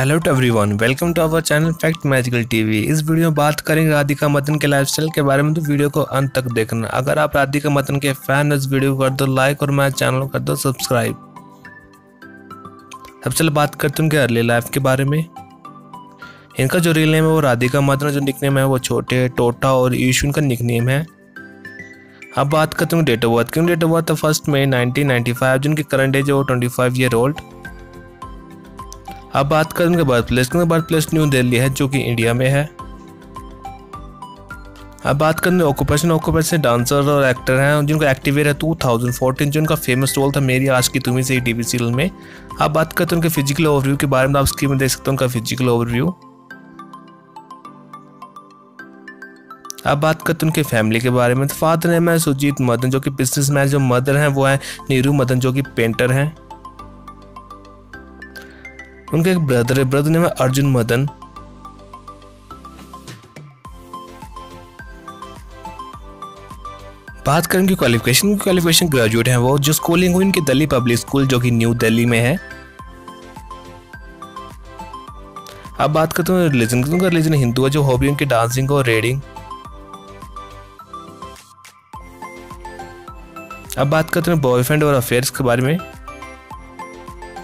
Hello to everyone welcome to our channel fact magical TV इस video में बात करेंगे राधिका मदन के लाइफस्टाइल के बारे में तो वीडियो को अंत तक देखना। अगर आप राधिका मदन के फ़ैन इस वीडियो को कर दो लाइक और मेरे चैनल को कर दो सब्सक्राइब अब चलो बात करते हैं उनके अर्ली लाइफ के बारे में। इनका जो रियल नेम है वो राधिका मदन जो निकनेम है वो छोटे टोटा और ईशु इनका निकनेम है। अब बात करते हैं डेट ऑफ़ बर्थ की। Date of birth first May 1995 जिनकी करंट एज है वो 25 ईयर ओल्ड अब बात करें उनके बर्थ प्लेस की। बर्थ प्लेस न्यू दिल्ली है, जो कि इंडिया में है। अब बात करें ऑक्यूपेशन ऑक्यूपेशन डांसर और एक्टर हैं, जिनका एक्टिवेट है 2014 जो उनका फ़ेमस रोल था मेरी आज की तुम्हें से ही टीवी सीरियल में। अब बात करते हैं उनके फ़िज़िकल ओवरव्यू के बारे में, आप स्क्रीन में देख सकते हैं उनका फ़िज़िकल ओवरव्यू अब बात करते हैं उनके फैमिली के बारे में तो फादर नेम है सुजीत मदन, जो कि बिज़नेस मैन जो मदर हैं, वो है नीरू मदन, जो कि पेंटर हैं। उनका एक ब्रदर है ब्रदर नेम है अर्जुन मदन। बात करें उनकी क्वालिफिकेशन क्वालिफिकेशन ग्रेजुएट है वो, जो स्कूलिंग हुई इनकी दिल्ली पब्लिक स्कूल जो कि न्यू दिल्ली में है। अब बात करते हैं रिलीजन की। उनका रिलीजन हिंदू है, जो हॉबी उनकी डांसिंग और रीडिंग अब बात करते हैं बॉयफ्रेंड और अफेयर्स के बारे में।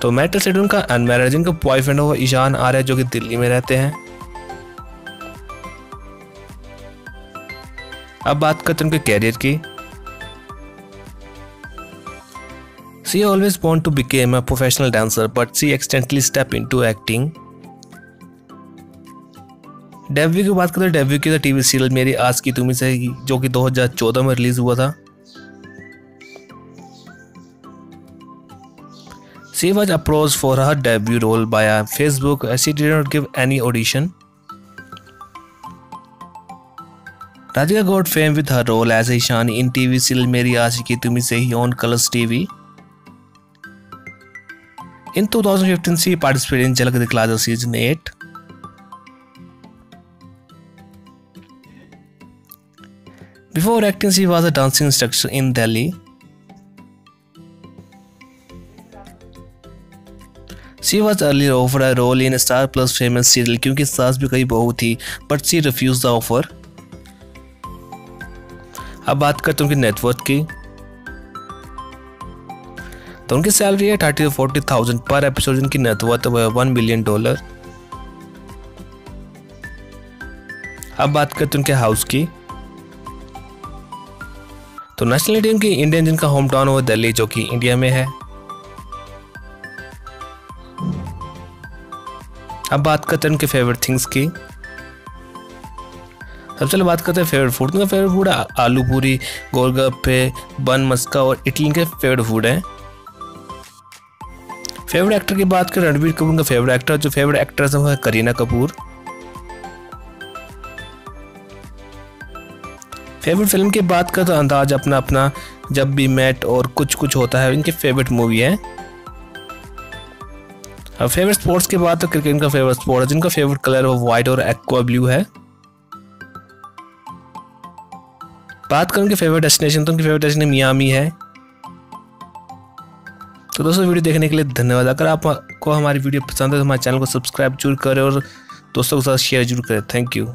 तो मेटल सेट उनका अनमेरिड जिनका बॉयफ्रेंड है वो ईशान आर्य, जो कि दिल्ली में रहते हैं। अब बात करते हैं उनके कैरियर की। She always want to became professional dancer but she accidentally step into acting debut की बात करें डेब्यू की टीवी सीरियल मेरी आज की तुम्हें से जो कि 2014 में रिलीज़ हुआ था। She was approached for her debut role by Facebook. She did not give any audition. Radhika got fame with her role as Ishani in TV serial Meri Aashiki Tumi Se Hi on Colors TV. In 2015, she participated in Jhalak Dikhla season 8. Before acting, she was a dancing instructor in Delhi. She was early offer a role in Star Plus famous serial Kyunki Saas Bhi Kai Bahu Thi but she refuse the offer अब बात करते हैं उनकी net worth की। तो उनकी salary है thirty to forty thousand per episode जिनकी net worth one billion dollar अब बात करते हैं उनके हाउस की। तो नेशनलिटी उनकी इंडियन जिनका होम टाउन वो दिल्ली, जो कि इंडिया में है। अब बात करते हैं उनके फेवरेट थिंग्स की। अब चलो बात करते हैं फेवरेट फ़ूड उनका फेवरेट फ़ूड है आलू पूरी, गोलगप्पे, बन मस्का और इटली के फेवरेट फ़ूड है। फेवरेट एक्टर की बात करें, रणबीर कपूर का फेवरेट एक्टर जो फेवरेट एक्ट्रेस है वो है करीना कपूर। फेवरेट फ़िल्म की बात करें तो अंदाज अपना अपना जब भी मैट और कुछ कुछ होता है, इनकी फेवरेट मूवी है। फेवरेट स्पोर्ट्स की बात तो क्रिकेट का फेवरेट स्पोर्ट है, जिनका फेवरेट कलर वो व्हाइट और एक्वा ब्लू है। बात करूँ फेवरेट डेस्टिनेशन तो उनकी फेवरेट डेस्टिनेशन मियामी है। तो दोस्तों, वीडियो देखने के लिए धन्यवाद। अगर आपको हमारी वीडियो पसंद है तो हमारे चैनल को सब्सक्राइब ज़रूर करें और दोस्तों के साथ शेयर ज़रूर करें। Thank you